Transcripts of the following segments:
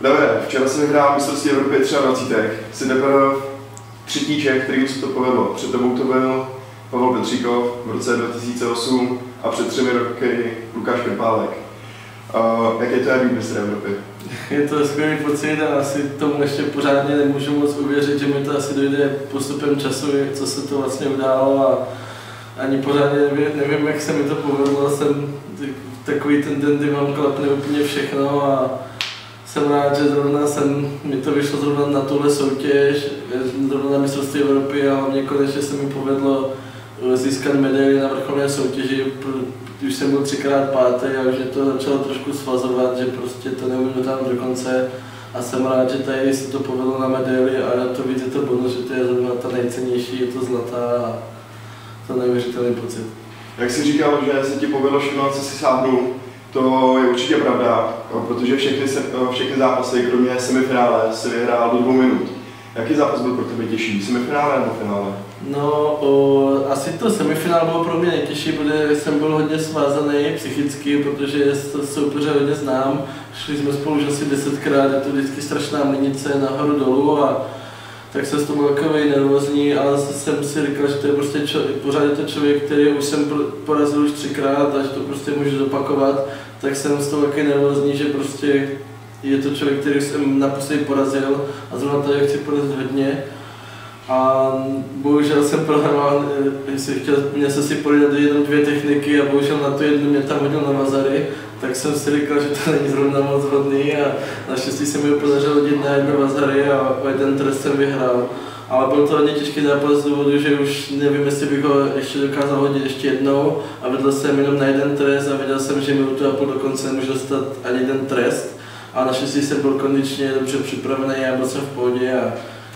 Davide, včera jsem vyhrál mistrovství Evropy 23. Jsi teprve třetí Čech, kterým se to povedlo. Před tebou to byl Pavel Petříkov v roce 2008 a před třemi roky Lukáš Krpálek. Uh, jak je to jak být mistr Evropy? Je to skvělý pocit a asi tomu ještě pořádně nemůžu moc uvěřit, že mi to asi dojde postupem času, co se to vlastně událo a ani pořádně nevím, nevím jak se mi to povedlo. Jsem takový ten den, kdy mám klapne úplně všechno a jsem rád, že zrovna jsem, mi to vyšlo zrovna na tuhle soutěž, zrovna na mistrovství Evropy a hlavně konečně se mi povedlo získat medaili na vrcholné soutěži, už jsem byl třikrát pátý a už mě to začalo trošku svazovat, že prostě to nebudu tam do konce a jsem rád, že tady se to povedlo na medaili a to víc je to bonus, že to je zrovna ta nejcennější, je to zlatá a to neuvěřitelný pocit. Jak jsi říkal, že se ti povedlo všechno, co si sáhnul, to je určitě pravda, protože všechny, všechny zápasy, kromě semifinále, si vyhrál do dvou minut. Jaký zápas byl pro tebe těžší, semifinále nebo finále? No, o, asi to semifinále bylo pro mě nejtěžší, protože jsem byl hodně svázaný psychicky, protože to soupeře hodně znám. Šli jsme spolu už asi desetkrát, je to vždycky strašná mlinice nahoru dolů a tak jsem z toho takový nervózní, ale jsem si říkal, že to je prostě čo, pořád je to člověk, který už jsem porazil už třikrát a že to prostě můžu zopakovat, tak jsem z toho takový nervózní, že prostě je to člověk, který jsem naposledy porazil a zrovna tady chci porazit hodně. A bohužel jsem prohrál, jestli chtěl, měl jsem si podat jednu, dvě techniky a bohužel na to jednu mě tam hodil na Vazary, tak jsem si říkal, že to není zrovna moc hodný a naštěstí se mi podařilo hodit na jednu Vazary a jeden trest jsem vyhrál. Ale byl to hodně těžký zápas z důvodu, že už nevím, jestli bych ho ještě dokázal hodit ještě jednou a vedl jsem jenom na jeden trest a viděl jsem, že minutu a půl dokonce nemůžu dostat ani jeden trest a naštěstí jsem byl kondičně dobře připravený a byl jsem v pohodě a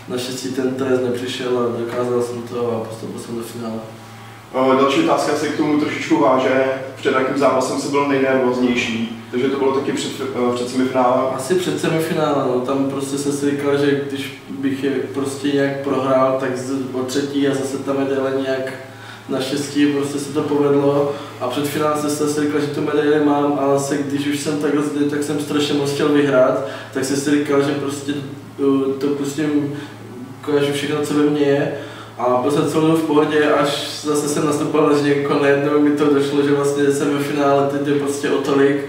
naštěstí ten trest nepřišel a dokázal jsem to a postoupil jsem do finále. Další otázka se k tomu trošičku váže. Před jakým zápasem se byl nejnervóznější? Takže to bylo taky před, před semifinálem? Asi před semifinálem, no. tam prostě jsem si říkal, že když bych je prostě nějak prohrál, tak o třetí a zase ta medaile nějak naštěstí prostě se to povedlo a před finále jsem si říkal, že tu medaili mám, ale se, když už jsem tak rozdělil, tak jsem strašně moc chtěl vyhrát, tak jsem si říkal, že prostě to pustím, ukážu všechno, co ve mně je a byl jsem celou v pohodě, až zase jsem nastupoval na žděnko, najednou mi to došlo, že vlastně jsem ve finále, teď je prostě o tolik.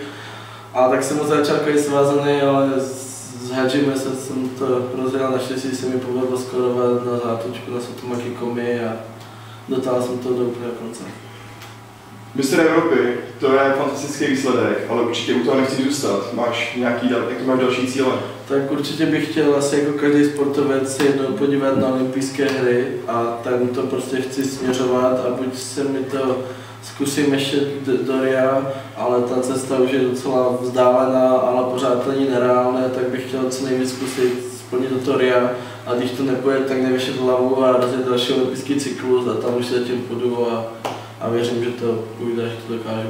A tak jsem od začátku svázaný, ale s Hadžime jsem to rozdělal, naštěstí se mi povedlo skorovat na zátočku na Sotomaki Komi a dotáhl jsem to do úplného konce. Mistr Evropy, to je fantastický výsledek, ale určitě u toho nechci zůstat. Máš nějaký, jaký máš další cíle? Tak určitě bych chtěl asi jako každý sportovec se jednou podívat na olympijské hry a tam to prostě chci směřovat a buď se mi to zkusím ještě do, RIA, ale ta cesta už je docela vzdálená, ale pořád to není nereálné, tak bych chtěl co nejvíc zkusit splnit do RIA a když to nepůjde, tak nevyšet hlavu a rozjet další olympijský cyklus a tam už se tím půjdu a, a věřím, že to půjde, že to dokážu.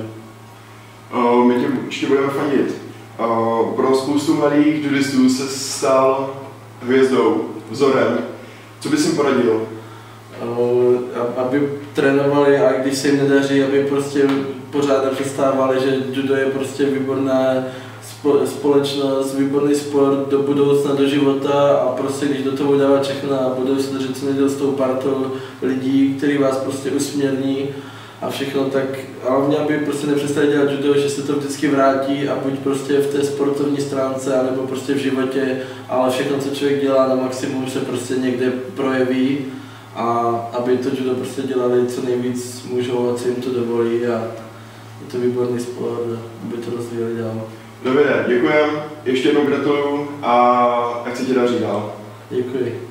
Uh, my tě určitě budeme fandit. Uh, pro spoustu mladých judistů se stal hvězdou, vzorem. Co bys jim poradil? Uh, aby trénovali a když se jim nedaří, aby prostě pořád nepřestávali, že judo je prostě výborná společnost, výborný sport do budoucna, do života a prostě když do toho dávat všechno a budou se držet co neděl s tou partou lidí, který vás prostě usměrní a všechno, tak hlavně, aby prostě nepřestali dělat judo, že se to vždycky vrátí a buď prostě v té sportovní stránce, anebo prostě v životě, ale všechno, co člověk dělá na maximum, se prostě někde projeví a aby to judo prostě dělali co nejvíc můžou a co jim to dovolí a je to výborný sport, aby to rozvíjeli dál. Dobře, děkujem, ještě jednou gratuluju a ať se ti daří dál. Děkuji.